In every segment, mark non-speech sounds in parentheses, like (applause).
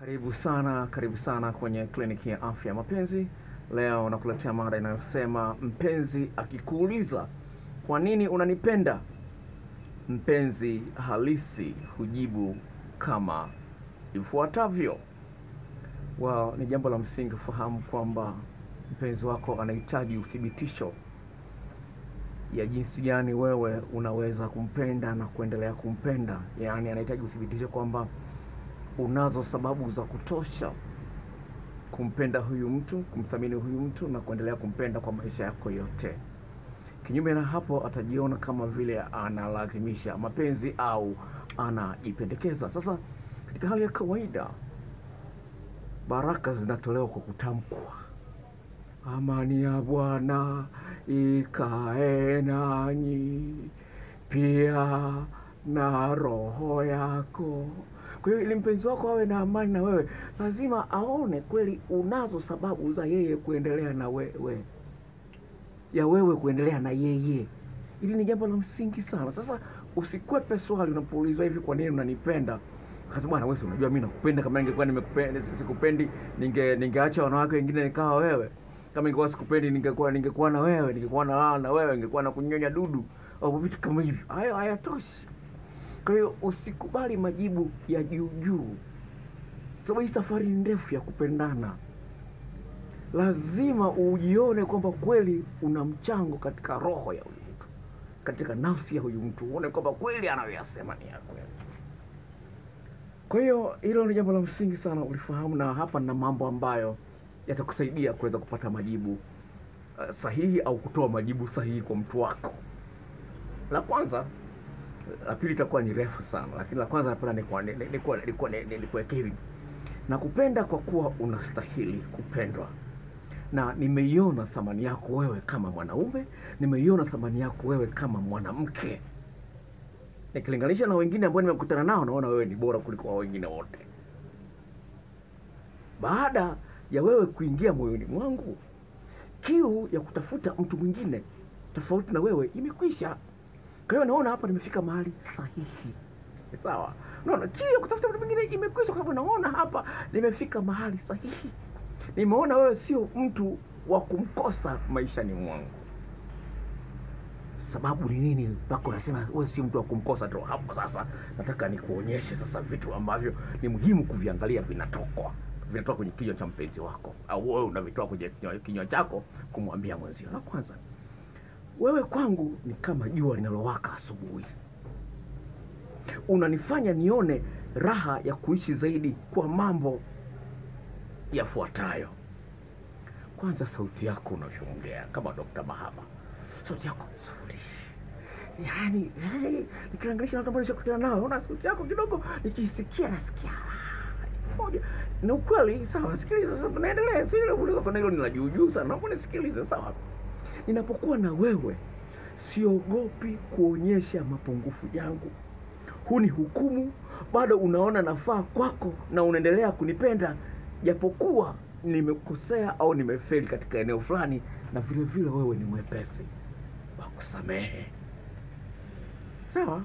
Karibu sana, karibu sana kwenye kliniki ya afya ya mapenzi. Leo nakuletea mada inayosema mpenzi akikuuliza kwa nini unanipenda, mpenzi halisi hujibu kama ifuatavyo. Well, ni jambo la msingi kufahamu kwamba mpenzi wako anahitaji uthibitisho ya jinsi gani wewe unaweza kumpenda na kuendelea kumpenda. Yaani anahitaji uthibitisho kwamba unazo sababu za kutosha kumpenda huyu mtu, kumthamini huyu mtu na kuendelea kumpenda kwa maisha yako yote. Kinyume na hapo, atajiona kama vile analazimisha mapenzi au anajipendekeza. Sasa katika hali ya kawaida, baraka zinatolewa kwa kutamkwa. Amani ya Bwana ikae nanyi pia na roho yako. Kwa hiyo ili mpenzi wako awe na amani na wewe, lazima aone kweli unazo sababu za yeye kuendelea na wewe, ya wewe kuendelea na yeye. Hili ni jambo la msingi sana. Sasa usikwepe swali unapoulizwa hivi, kwa nini unanipenda? Kasi bwana, wewe unajua mimi nakupenda. Kama ningekuwa nimekupenda sikupendi, ninge ningeacha wanawake wengine nikawa wewe. Kama ningekuwa sikupendi, ningekuwa ningekuwa na wewe, ningekuwa na na wewe, ningekuwa na kunyonya dudu au vitu kama hivyo. Hayo hayatoshi. Kwa hiyo usikubali majibu ya juu juu, sababu hii safari ndefu ya kupendana. Lazima ujione kwamba kweli una mchango katika roho ya huyu mtu, katika nafsi ya huyu mtu, uone kwamba kweli anayoyasema ni ya kweli. Kwa hiyo hilo ni jambo la msingi sana ulifahamu, na hapa na mambo ambayo yatakusaidia kuweza kupata majibu uh, sahihi au kutoa majibu sahihi kwa mtu wako. La kwanza la pili itakuwa ni refu sana, lakini la kwanza napenda nikuweke hivi: nakupenda kwa kuwa unastahili kupendwa, na nimeiona thamani yako wewe kama mwanaume, nimeiona thamani yako wewe kama mwanamke. Nikilinganisha na wengine ambao nimekutana nao, naona wewe ni bora kuliko wa wengine wote. Baada ya wewe kuingia moyoni mwangu, kiu ya kutafuta mtu mwingine tofauti na wewe imekwisha. Kwa hiyo naona hapa nimefika mahali sahihi, sawa. Naona kiu ya kutafuta mtu mwingine imekwisha, kwa sababu naona hapa nimefika mahali sahihi. Nimeona wewe sio mtu wa kumkosa maishani mwangu. Sababu ni nini mpaka unasema wewe sio mtu wa kumkosa? Ndio hapo sasa nataka nikuonyeshe sasa vitu ambavyo ni muhimu kuviangalia, vinatokwa vinatoka kwenye kinywa cha mpenzi wako, au wewe unavitoa kwenye kinywa chako kumwambia mwenzio. La kwanza wewe kwangu ni kama jua linalowaka asubuhi. Unanifanya nione raha ya kuishi zaidi kwa mambo yafuatayo. Kwanza, sauti yako unavyoongea kama Dr. Mahaba, sauti yako nzuri, yani, yani nikilinganisha na watu ambao nishakutana nao, naona sauti yako kidogo, nikisikia nasikia moja. Ni ukweli, sawa. Sikiliza sasa, tunaendelea. Sio kuna hilo ni la juu juu sana, naomba nisikilize, sawa. Ninapokuwa na wewe siogopi kuonyesha mapungufu yangu. Huni hukumu, bado unaona nafaa kwako na unaendelea kunipenda japokuwa nimekosea au nimefeli katika eneo fulani, na vile vile wewe ni mwepesi wa kusamehe. Sawa,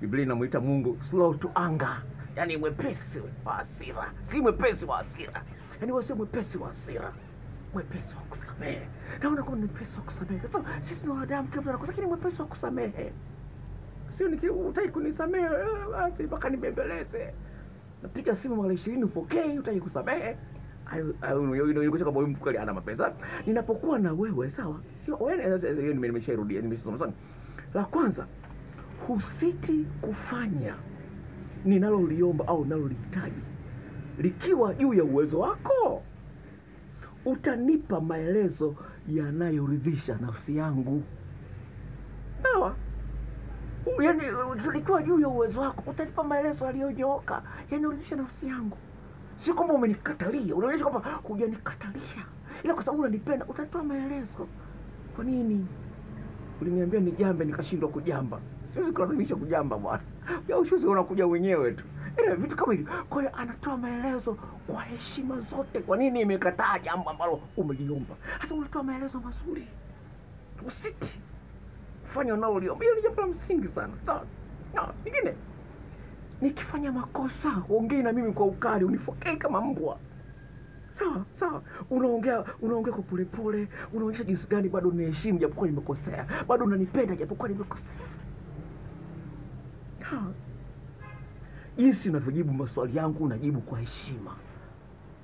Biblia inamwita Mungu slow to anger, yani mwepesi wa hasira, si mwepesi wa hasira, yani wasio sio mwepesi wa hasira mwepesi wa kusamehe. Naona kama mwepesi wa kusamehe. Sasa sisi ni wanadamu, kila mtu anakosa, lakini mwepesi wa kusamehe sio niki utaki kunisamehe basi mpaka nibembeleze. Napiga simu mara ishirini upokei, utaki kusamehe. Inaonyesha kwamba huyu mtu ana mapenzi. Ninapokuwa na wewe, sawa, sio wewe. Hiyo nimeshairudia, nimesema sana. La kwanza, husiti kufanya ninaloliomba au ninalolihitaji likiwa juu ya uwezo wako utanipa maelezo yanayoridhisha nafsi yangu. Sawa, yaani tulikuwa juu ya uwezo wako utanipa maelezo yaliyonyooka yanayoridhisha nafsi yangu. Sio kwamba umenikatalia, unaonyesha kwamba hujanikatalia, ila kwa sababu unanipenda utatoa maelezo. Kwa nini uliniambia nijambe nikashindwa kujamba? Siwezi kulazimisha kujamba bwana, ushuzi unakuja wenyewe tu vitu kama hivyo. Kwa hiyo anatoa maelezo kwa heshima zote. Kwa nini imekataa jambo ambalo umeliomba? Sasa unatoa maelezo mazuri, usiti fanya unaloliomba. Hiyo ni jambo la msingi sana. Sawa. Nikifanya makosa ongei na mimi kwa ukali, unifokei kama mbwa. Sawa sawa, unaongea unaongea kwa polepole, unaonyesha jinsi gani bado unaheshimu japokuwa nimekosea, bado unanipenda japokuwa nimekosea. Jinsi unavyojibu maswali yangu, unajibu kwa heshima.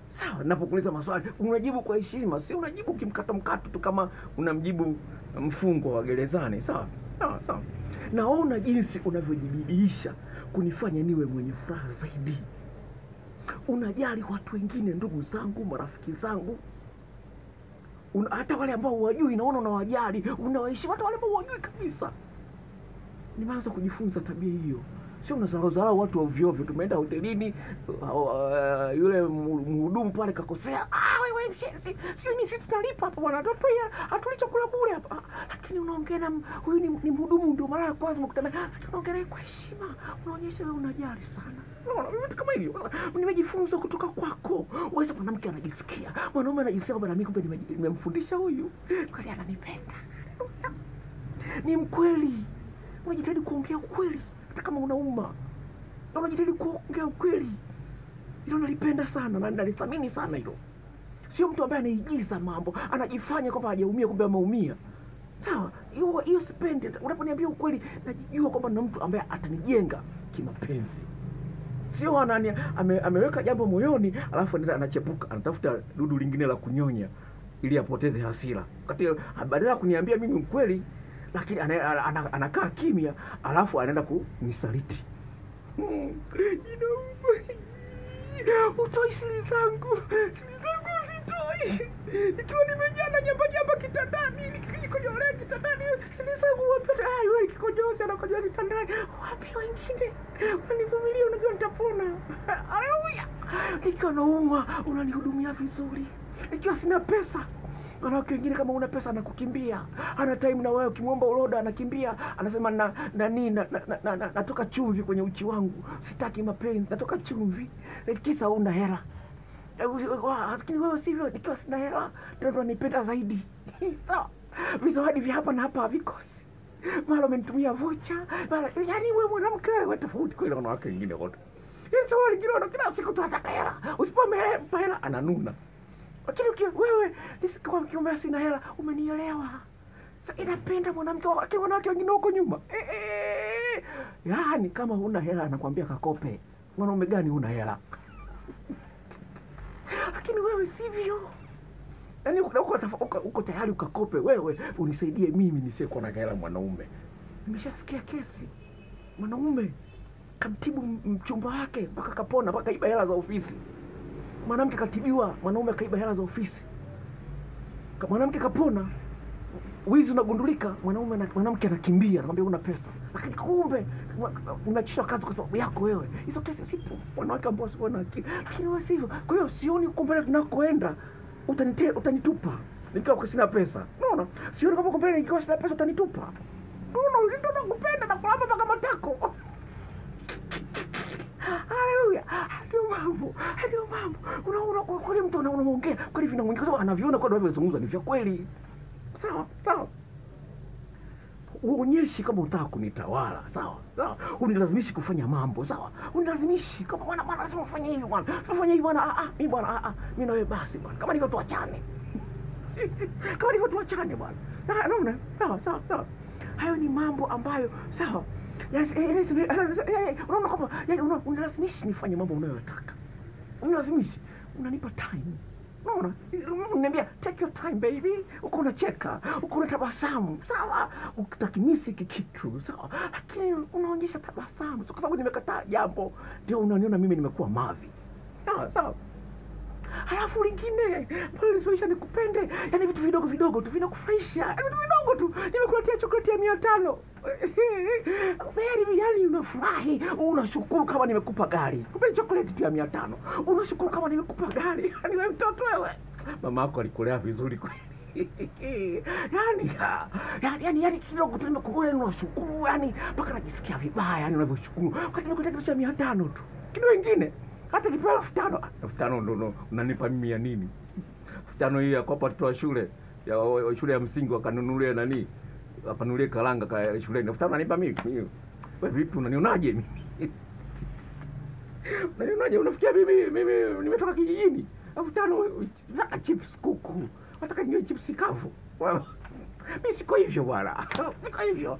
Sawa, napokuuliza maswali unajibu kwa heshima, si unajibu kimkato mkato tu kama unamjibu mfungwa wa gerezani. Sawa sawa sawa. Naona jinsi unavyojibidiisha kunifanya niwe mwenye furaha zaidi. Unajali watu wengine, ndugu zangu, marafiki zangu, una, hata wale ambao huwajui, naona unawajali, unawaheshimu hata wale ambao huwajui kabisa. Nimeanza kujifunza tabia hiyo, sio unazarau watu wa ovyo ovyo. Tumeenda hotelini, uh, uh, yule mhudumu pale kakosea, ah, wewe mshenzi, sio ni sisi tutalipa hapa bwana, tutoi hatuli chakula bure hapa. Lakini unaongea na huyu ni, ni mhudumu, ndio mara ya kwanza mkutana, unaongea kwa heshima, unaonyesha wewe unajali sana. Vitu kama hivyo nimejifunza kutoka kwako. Uweze mwanamke anajisikia, mwanaume anajisikia kwamba nami kumbe nimemfundisha huyu kweli ananipenda, ni mkweli. Unajitahidi kuongea ukweli hata kama unauma, na unajitahidi kuongea ukweli. Hilo nalipenda sana na nalithamini sana hilo. Sio mtu ambaye anaigiza mambo, anajifanya kwamba hajaumia, kumbe ameumia. Sawa, hiyo hiyo sipendi. Unaponiambia ukweli, najijua kwamba na mtu ambaye atanijenga kimapenzi sio anani ame, ameweka jambo moyoni alafu anaenda anachepuka anatafuta dudu lingine la kunyonya ili apoteze hasira wakati badala ya kuniambia mimi ukweli lakini ana- ana- ana- anakaa kimya alafu anaenda kunisaliti Hmm, utoi siri zangu. Siri zangu zitoi, ikiwa nimejaa na nyamba nyamba kitandani nikikojolea kitandani siri zangu wapi? wewe kikojozi anakojoa kitandani. Wapi wengine? Wanivumilia, unajua nitapona. Haleluya! Nikiwa naumwa unanihudumia vizuri. Ikiwa sina pesa wanawake wengine kama una pesa anakukimbia ana time na wewe ukimwomba uloda anakimbia. Anasema na nani na, na, na, na, na, natoka chumvi kwenye uchi wangu. Sitaki mapenzi natoka chumvi. Kisa una hela. Lakini wewe sivyo nikiwa sina hela tena unanipenda zaidi. (laughs) Sawa. Vizawadi vya hapa na hapa havikosi. Mara umenitumia vocha mara yani wewe mwanamke wewe tofauti kweli na wanawake wengine wote. Wengine wana kila siku tunataka hela. Usipompa hela ananuna lakini wewe nisikuwa kiume sina hela. Umenielewa Sa inapenda mwanamke wake, wanawake wengine huko nyuma. Eh, e, yaani kama huna hela anakwambia kakope. Mwanaume gani huna hela? Lakini wewe sivyo. Yaani uko, uko, uko tayari ukakope. Wewe unisaidie mimi nisiyekuwa na hela mwanaume. Nimeshasikia kesi. Mwanaume kamtibu mchumba wake mpaka kapona mpaka iba hela za ofisi mwanamke katibiwa mwanaume kaiba hela za ofisi. Mwanamke kapona wizi unagundulika mwanaume na, mwanamke anakimbia anakwambia una pesa. Lakini kumbe wa- umeachishwa kazi kwa sababu yako wewe. Hizo kesi zipo. Wanawake ambao sio na akili. Lakini wewe sivyo. Kwa hiyo sioni huko mbele tunakoenda utanite, utanitupa nikiwa kwa sina pesa. Unaona? Sioni kama huko mbele nikiwa sina pesa utanitupa. Unaona? Ndio nakupenda na kulamba mpaka matako Haleluya, ndio mambo, ndio mambo. Unaona kwa kweli mtu ana- unamwongea kweli vinamwingia kwa anaviona kwa ni vya kweli. Sawa, sawa. Uonyeshi kama unataka kunitawala, sawa sawa. Unilazimishi kufanya mambo, sawa. Unilazimishi kama bwana, bwana lazima ufanye hivi bwana, ufanye hivi bwana. Ah, ah, mimi bwana, ah, ah, mimi na wewe basi bwana, kama ndivyo tuachane, (laughs) kama ndivyo tuachane bwana. Ah, naona sawa sawa sawa. Hayo ni mambo ambayo sawa Eh, eh, eh, unaona kwamba yani nifanye mambo unayotaka. Unalazimishi, unanipa time. Unaona? Unaniambia take your time baby. Uko unacheka uko unatabasamu. Sawa? Utakimisi hiki kitu sawa? Lakini unaonyesha tabasamu so, kwa sababu nimekataa jambo. Ndio unaniona mimi nimekuwa mavi. Sawa sawa halafu lingine pale lisemaisha nikupende yani vitu vidogo vidogo tu vinakufurahisha. Yani vitu vidogo tu nimekuletea chokoleti ya mia tano. (laughs) Yani yani unafurahi unashukuru kama nimekupa gari. Kupe chokoleti tu ya mia tano. Unashukuru kama nimekupa gari. (laughs) Yani we mtoto wewe. Mama yako alikulea vizuri kweli. (laughs) Yani yani yani yani kidogo tu nimekuona unashukuru yani mpaka najisikia vibaya yani unavyoshukuru wakati nimekuletea kitu cha mia tano tu. Kitu wengine hata nipewa elfu tano elfu tano ndo unanipa mimi ya nini elfu tano hiyo ya kopa watoto wa shule ya shule ya msingi wakanunulia nani wakanunulia karanga ka shuleni elfu tano unanipa mimi wewe? vipi unanionaje mimi (laughs) Unanionaje? Unafikia mimi mimi nimetoka kijijini. Elfu tano nataka chips kuku. Nataka niwe chips kavu. (laughs) Mimi siko hivyo bwana. (laughs) Siko hivyo.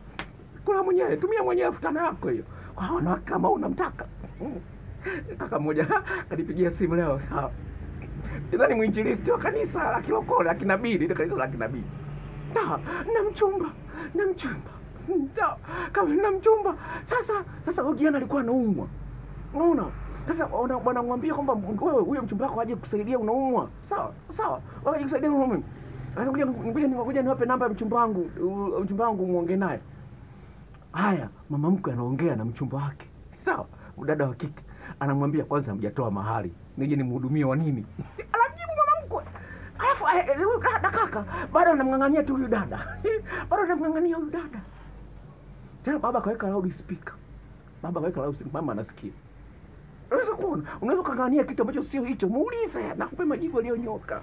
Kula mwenyewe, tumia mwenyewe elfu tano yako hiyo. Kwa wanawake kama unamtaka. (laughs) Kaka mmoja kanipigia simu leo sawa. Tena ni mwinjilisti wa kanisa la kilokole la kinabii, ile kanisa la kinabii. na, na mchumba, na mchumba. Da, kama na mchumba. Sasa sasa jana alikuwa anaumwa. Unaona? Sasa wana- wanamwambia kwamba wewe huyo mchumba wako aje kusaidia unaumwa. Sawa? Sawa. Waje kusaidia unaumwa. Sasa ngoja ngoja ngoja niwape namba ya mchumba wangu, mchumba wangu muongee naye. Haya, mama mkwe anaongea na mchumba wake. Sawa? Dada wa kike anamwambia kwanza hamjatoa mahali. Nije nimhudumie wa nini? (laughs) Anamjibu mama mkwe. Alafu eh, eh, dada kaka bado anamng'ang'ania tu huyu dada. (laughs) Bado anamng'ang'ania huyu dada. Tena baba kaweka loud speaker. Baba kaweka loud speaker, mama anasikia. Unaweza kuona, unaweza kang'ang'ania kitu ambacho sio hicho, muulize na kupe majibu aliyonyoka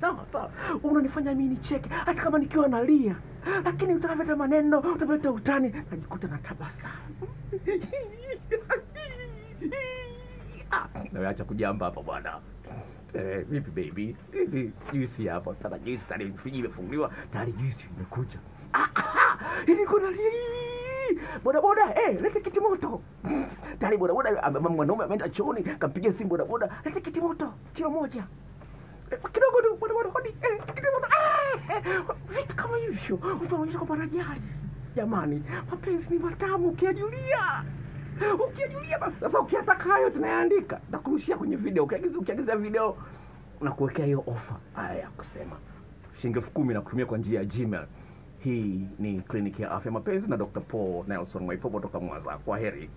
Sawa sawa, unanifanya mimi nicheke hata kama nikiwa nalia, lakini utapata maneno, utapata utani, najikuta na tabasamu. (laughs) Ah, nawe acha kujamba hapa bwana. Eh, vipi baby? Vipi juisi hapa? Sasa juisi tayari friji imefunguliwa, tayari juisi imekuja. Ah, ah, ili kuna li- boda boda, eh, lete kiti moto. Tayari boda boda mwanaume ameenda chooni, kampigia simu boda boda, lete kiti moto kilo moja. Eh, kidogo tu boda boda hodi, eh, kiti moto. Ah, eh, vitu kama hivyo. Unaonyesha kwamba anajali. Jamani, mapenzi ni matamu ukiyajulia ukiajulia sasa ukiataka hayo tunayaandika nakurushia kwenye video. Ukiagiza ukiagiza video na kuwekea hiyo ofa haya ya kusema. Shilingi elfu kumi na kutumia kwa njia ya gmail. Hii ni kliniki ya afya mapenzi na dr paul nelson mwaipopo toka mwanza. Kwa heri